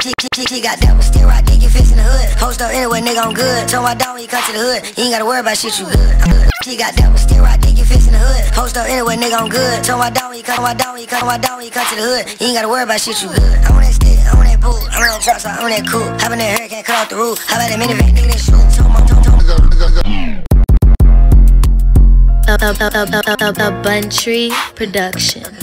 She, she, she got devil, still rock dick, you fix in the hood. Post up anyway, nigga, I'm good. Told my dog when he come to the hood, he ain't gotta worry about shit, you good. I'm got devil, still rock dick, you fix in the hood. Post up anyway, nigga, I'm good. Told my dog when he come, my dog when he come, my dog when he come to the hood, he ain't gotta worry about shit, you good. I'm on that stick, I'm on that boot, I'm on that drop, I'm on that cool. Hop in that hurricane, cut off the roof. How about that minivan, nigga, that shoot. Told my, told, told, A, a, a, a, a, a Bunntree production.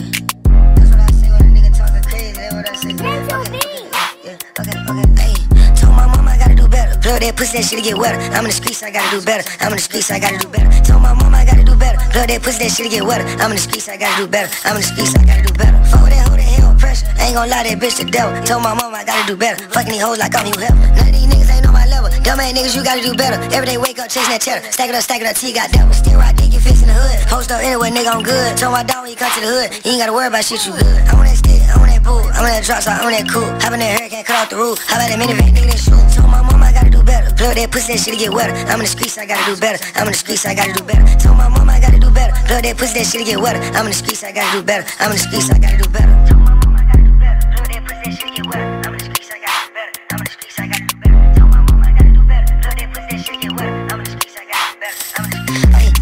Plug that pussy, that shit get wetter. I'm in the streets, I gotta do better. I'm in the streets, I gotta do better. Told my mama I gotta do better. Plug that pussy, that shit get wetter. I'm in the streets, I gotta do better. I'm in the streets, I gotta do better. Fuck with that hoe, that hell pressure. I ain't gon' lie, that bitch the devil. Told my mama I gotta do better. Fucking these hoes like I'm you help. None of these niggas ain't on my level. Dumb ass niggas, you gotta do better. Every day wake up chasing that cheddar. Stack it up, stack it up, T got devil. Still rock dick, you fix in the hood. Post up anyway, nigga, I'm good. Told my dog when he come to the hood, he ain't gotta worry about shit, you good. I'm on that stick, I'm on that boot, I'm on that drop, so I'm on that cool. Hop in that hurricane, cut off the roof. How about that minivan, nigga, that shoot. Told my mama I gotta do better. That pussy, that shit get wetter. I'm in the streets, I gotta do better. I'm in the streets, I gotta do better. Told my mama I gotta do better. Plug that pussy, that shit get wetter. I'm in the streets, I gotta do better. I'm in the streets, I gotta do better. Told my mama I gotta do better. Plug that pussy, that shit get wetter. I'm in the streets, I gotta do better. I'm in the streets, I gotta do better. Told my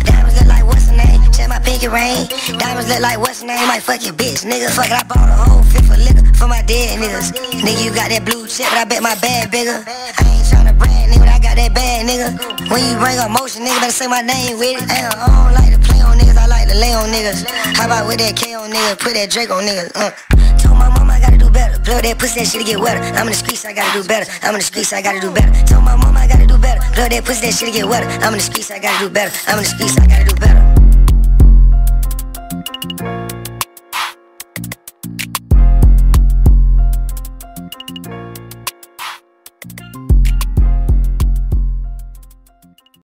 diamonds look like what's the name? Check my pinky ring. Diamonds look like what's the name? Might fuck your bitch, nigga. Fuck it, I bought a whole fifth of liquor for my dead niggas. Nigga, you got that blue chip, but I bet my bag bigger. I that bad, nigga. When you bring up motion, nigga, better say my name with it. Damn, I don't like to play on niggas, I like to lay on niggas. How about with that K on niggas, put that Drake on niggas? Uh. Told my mama I gotta do better. Plug that pussy, that shit get wetter. I'm in the streets, I gotta do better. I'm in the streets, I gotta do better. Told my mama I gotta do better. Plug that pussy, that shit get wetter. I'm in the streets, I gotta do better. I'm in the streets, I gotta do better.